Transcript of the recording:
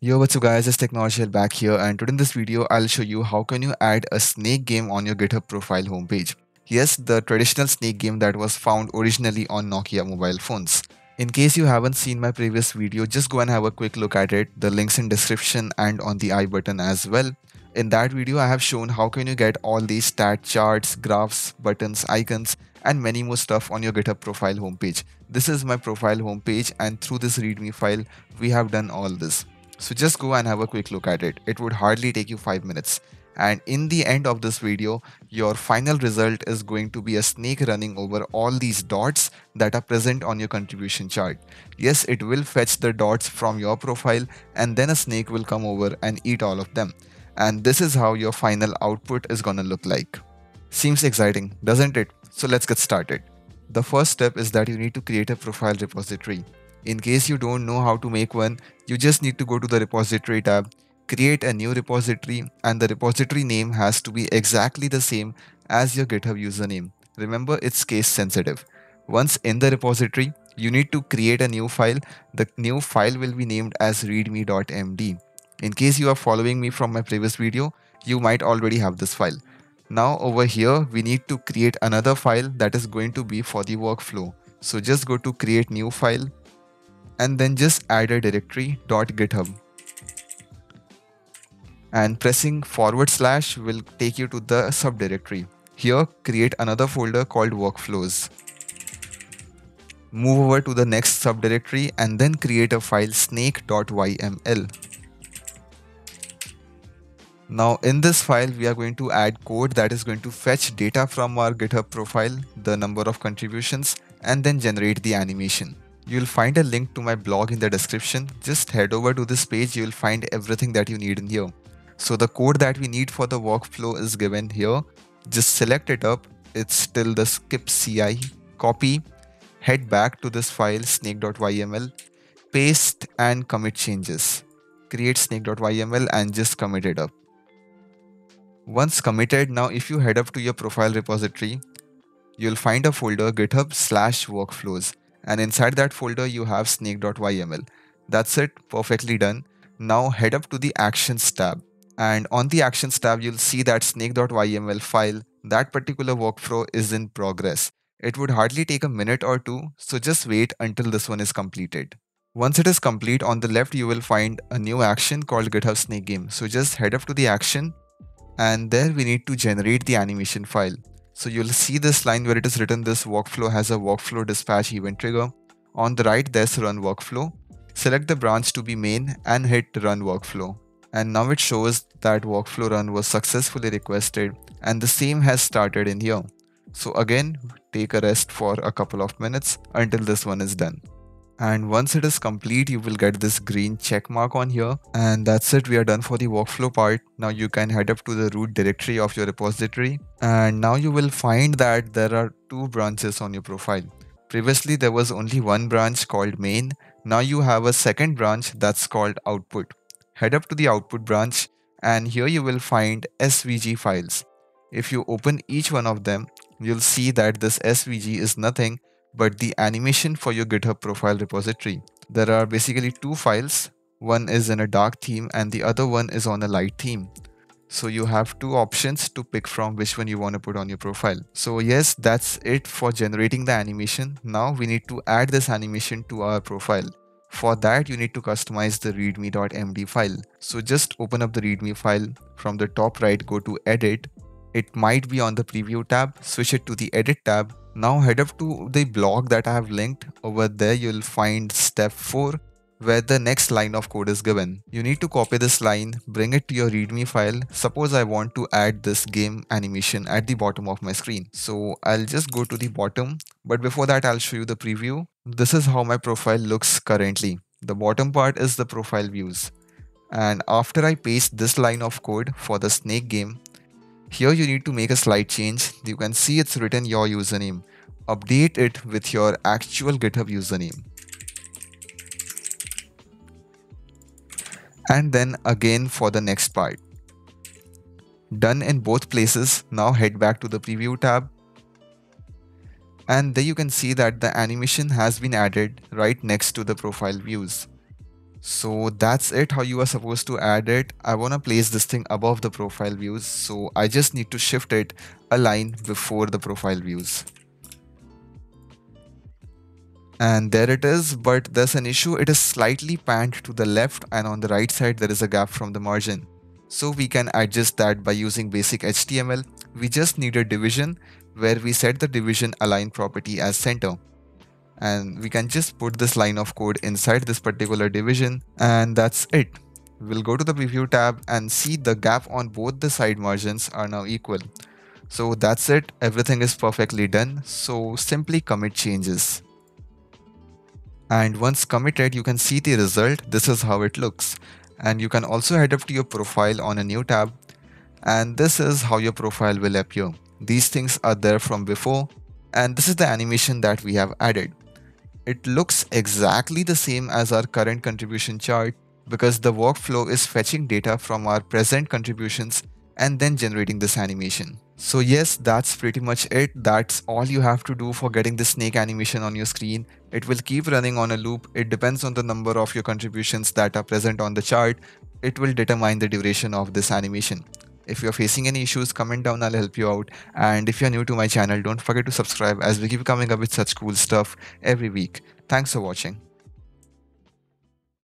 Yo, what's up guys, it's Technology back here and today in this video I'll show you how can you add a snake game on your GitHub profile homepage. Yes, the traditional snake game that was found originally on Nokia mobile phones. In case you haven't seen my previous video, just go and have a quick look at it. The links in description and on the i button as well. In that video, I have shown how can you get all these stat charts, graphs, buttons, icons, and many more stuff on your GitHub profile homepage. This is my profile homepage and through this readme file, we have done all this. So just go and have a quick look at it. It would hardly take you 5 minutes. And in the end of this video, your final result is going to be a snake running over all these dots that are present on your contribution chart. Yes, it will fetch the dots from your profile and then a snake will come over and eat all of them. And this is how your final output is gonna look like. Seems exciting, doesn't it? So let's get started. The first step is that you need to create a profile repository. In case you don't know how to make one, you just need to go to the repository tab, create a new repository and the repository name has to be exactly the same as your GitHub username. Remember it's case sensitive. Once in the repository, you need to create a new file. The new file will be named as readme.md. In case you are following me from my previous video, you might already have this file. Now over here, we need to create another file that is going to be for the workflow. So just go to create new file and then just add a directory .github and pressing forward slash will take you to the subdirectory. Here create another folder called workflows. Move over to the next subdirectory and then create a file snake.yml. Now in this file we are going to add code that is going to fetch data from our GitHub profile, the number of contributions and then generate the animation. You'll find a link to my blog in the description. Just head over to this page, you'll find everything that you need in here. So the code that we need for the workflow is given here. Just select it up. It's still the skip CI. Copy, head back to this file snake.yml, paste and commit changes. Create snake.yml and just commit it up. Once committed, now if you head up to your profile repository, you'll find a folder github slash workflows and inside that folder you have snake.yml. That's it, perfectly done. Now head up to the actions tab and on the actions tab you'll see that snake.yml file, that particular workflow is in progress. It would hardly take a minute or two, so just wait until this one is completed. Once it is complete, on the left you will find a new action called GitHub Snake Game. So just head up to the action and there we need to generate the animation file. So you'll see this line where it is written this workflow has a workflow dispatch event trigger. On the right there's run workflow. Select the branch to be main and hit run workflow. And now it shows that workflow run was successfully requested and the same has started in here. So again, take a rest for a couple of minutes until this one is done and once it is complete you will get this green check mark on here. And that's it. We are done for the workflow part. Now you can head up to the root directory of your repository. And now you will find that there are two branches on your profile. Previously there was only one branch called main. Now you have a second branch that's called output. Head up to the output branch and here you will find svg files. If you open each one of them you'll see that this svg is nothing but the animation for your GitHub profile repository. There are basically two files. One is in a dark theme and the other one is on a light theme. So you have two options to pick from which one you want to put on your profile. So yes, that's it for generating the animation. Now we need to add this animation to our profile. For that, you need to customize the readme.md file. So just open up the readme file. From the top right, go to edit. It might be on the preview tab. Switch it to the edit tab now head up to the blog that I have linked. Over there you'll find step 4 where the next line of code is given. You need to copy this line, bring it to your readme file. Suppose I want to add this game animation at the bottom of my screen. So I'll just go to the bottom. But before that, I'll show you the preview. This is how my profile looks currently. The bottom part is the profile views. And after I paste this line of code for the snake game, here you need to make a slight change. You can see it's written your username. Update it with your actual GitHub username. And then again for the next part. Done in both places. Now head back to the preview tab. And there you can see that the animation has been added right next to the profile views. So that's it how you are supposed to add it. I want to place this thing above the profile views. So I just need to shift it a line before the profile views. And there it is, but there's an issue. It is slightly panned to the left and on the right side there is a gap from the margin. So we can adjust that by using basic HTML. We just need a division where we set the division align property as center and we can just put this line of code inside this particular division and that's it. We'll go to the preview tab and see the gap on both the side margins are now equal. So that's it. Everything is perfectly done. So simply commit changes. And once committed, you can see the result. This is how it looks. And you can also head up to your profile on a new tab. And this is how your profile will appear. These things are there from before. And this is the animation that we have added it looks exactly the same as our current contribution chart because the workflow is fetching data from our present contributions and then generating this animation. So yes, that's pretty much it. That's all you have to do for getting the snake animation on your screen. It will keep running on a loop. It depends on the number of your contributions that are present on the chart. It will determine the duration of this animation. If you're facing any issues, comment down, I'll help you out. And if you're new to my channel, don't forget to subscribe as we keep coming up with such cool stuff every week. Thanks for watching.